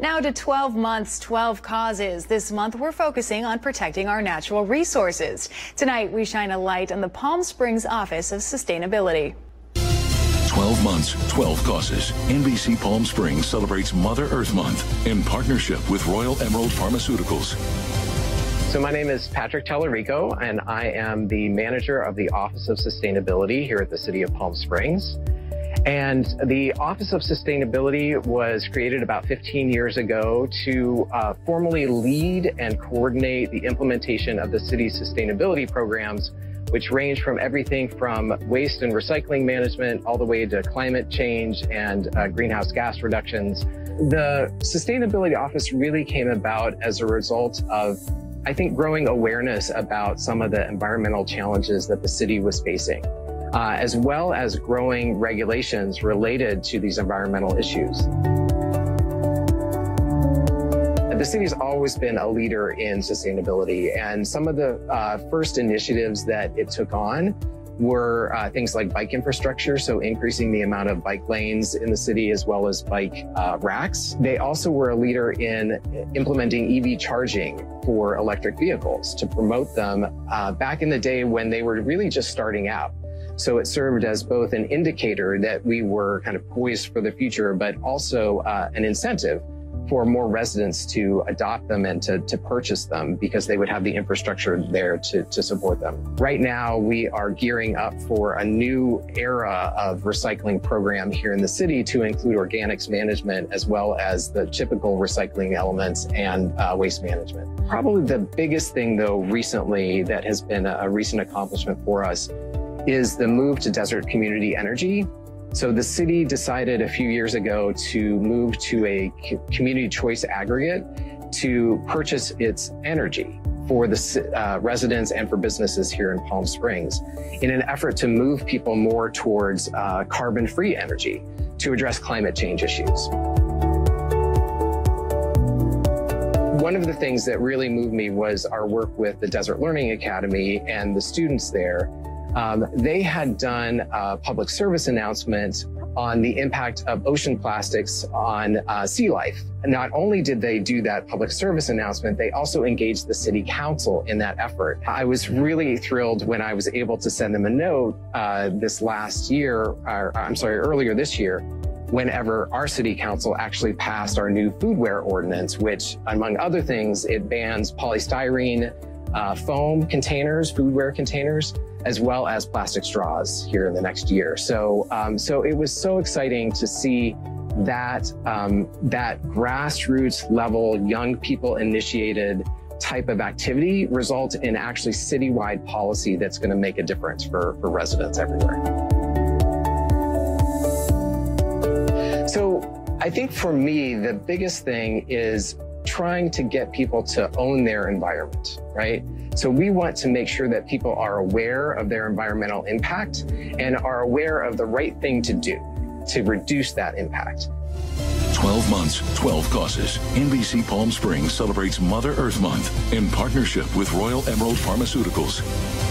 Now to 12 months, 12 causes. This month, we're focusing on protecting our natural resources. Tonight, we shine a light on the Palm Springs Office of Sustainability. 12 months, 12 causes. NBC Palm Springs celebrates Mother Earth Month in partnership with Royal Emerald Pharmaceuticals. So my name is Patrick Tallarico, and I am the manager of the Office of Sustainability here at the City of Palm Springs. And the Office of Sustainability was created about 15 years ago to uh, formally lead and coordinate the implementation of the city's sustainability programs, which range from everything from waste and recycling management all the way to climate change and uh, greenhouse gas reductions. The Sustainability Office really came about as a result of I think growing awareness about some of the environmental challenges that the city was facing, uh, as well as growing regulations related to these environmental issues. The city's always been a leader in sustainability, and some of the uh, first initiatives that it took on were uh, things like bike infrastructure, so increasing the amount of bike lanes in the city as well as bike uh, racks. They also were a leader in implementing EV charging for electric vehicles to promote them uh, back in the day when they were really just starting out. So it served as both an indicator that we were kind of poised for the future, but also uh, an incentive for more residents to adopt them and to, to purchase them because they would have the infrastructure there to, to support them. Right now, we are gearing up for a new era of recycling program here in the city to include organics management as well as the typical recycling elements and uh, waste management. Probably the biggest thing, though, recently that has been a, a recent accomplishment for us is the move to desert community energy. So the city decided a few years ago to move to a community choice aggregate to purchase its energy for the uh, residents and for businesses here in Palm Springs in an effort to move people more towards uh, carbon-free energy to address climate change issues. One of the things that really moved me was our work with the Desert Learning Academy and the students there um, they had done a public service announcement on the impact of ocean plastics on uh, sea life. Not only did they do that public service announcement, they also engaged the city council in that effort. I was really thrilled when I was able to send them a note uh, this last year, or I'm sorry, earlier this year, whenever our city council actually passed our new foodware ordinance, which among other things, it bans polystyrene, uh, foam containers, foodware containers, as well as plastic straws here in the next year. So, um, so it was so exciting to see that um, that grassroots level, young people initiated type of activity result in actually citywide policy that's going to make a difference for, for residents everywhere. So I think for me, the biggest thing is trying to get people to own their environment, right? So we want to make sure that people are aware of their environmental impact and are aware of the right thing to do to reduce that impact. 12 months, 12 causes. NBC Palm Springs celebrates Mother Earth Month in partnership with Royal Emerald Pharmaceuticals.